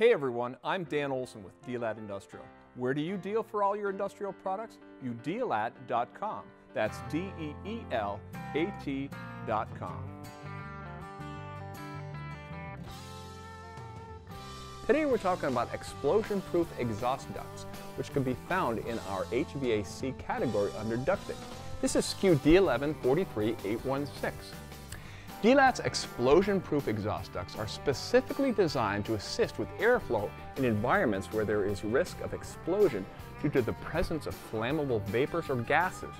Hey everyone, I'm Dan Olson with Deelat Industrial. Where do you deal for all your industrial products? You deal-at.com. That's D-E-E-L-A-T.com. Today we're talking about explosion-proof exhaust ducts, which can be found in our HVAC category under ducting. This is SKU D11-43816. Deelat's explosion-proof exhaust ducts are specifically designed to assist with airflow in environments where there is risk of explosion due to the presence of flammable vapors or gases.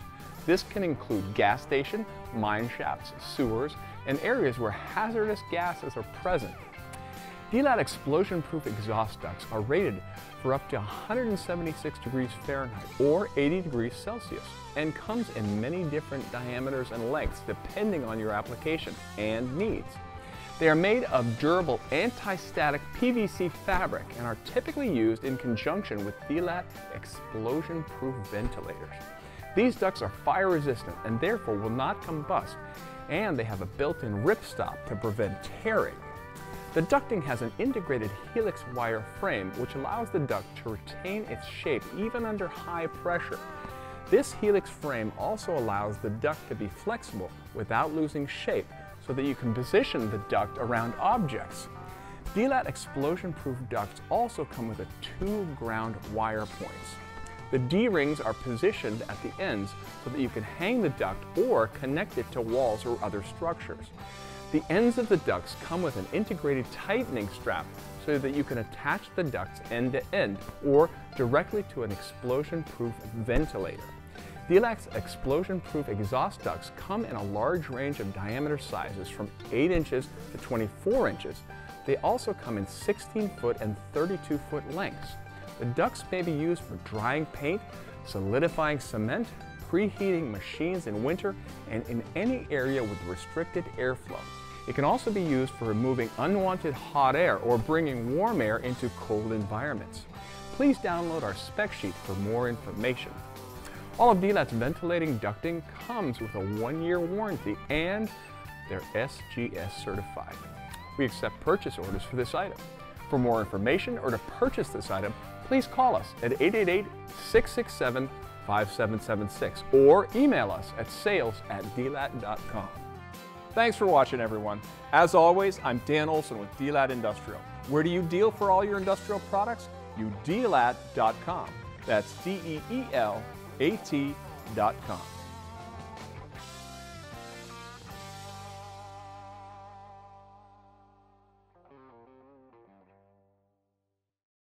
This can include gas station, mine shafts, sewers, and areas where hazardous gases are present. Deelat explosion-proof exhaust ducts are rated for up to 176 degrees Fahrenheit or 80 degrees Celsius and comes in many different diameters and lengths depending on your application and needs. They are made of durable anti-static PVC fabric and are typically used in conjunction with Deelat explosion-proof ventilators. These ducts are fire resistant and therefore will not combust and they have a built-in ripstop to prevent tearing. The ducting has an integrated helix wire frame which allows the duct to retain its shape even under high pressure. This helix frame also allows the duct to be flexible without losing shape so that you can position the duct around objects. Deelat explosion-proof ducts also come with a two ground wire points. The D-rings are positioned at the ends so that you can hang the duct or connect it to walls or other structures. The ends of the ducts come with an integrated tightening strap so that you can attach the ducts end to end or directly to an explosion-proof ventilator. Deelat's explosion-proof exhaust ducts come in a large range of diameter sizes from 8 inches to 24 inches. They also come in 16 foot and 32 foot lengths. The ducts may be used for drying paint, solidifying cement, preheating machines in winter, and in any area with restricted airflow. It can also be used for removing unwanted hot air or bringing warm air into cold environments. Please download our spec sheet for more information. All of Deelat's ventilating ducting comes with a one-year warranty and they're SGS certified. We accept purchase orders for this item. For more information or to purchase this item, please call us at 888-667-5776 or email us at sales at deelat.com. Thanks for watching, everyone. As always, I'm Dan Olson with Deelat Industrial. Where do you deal for all your industrial products? You deal-at.com. That's D-E-E-L-A-T.com.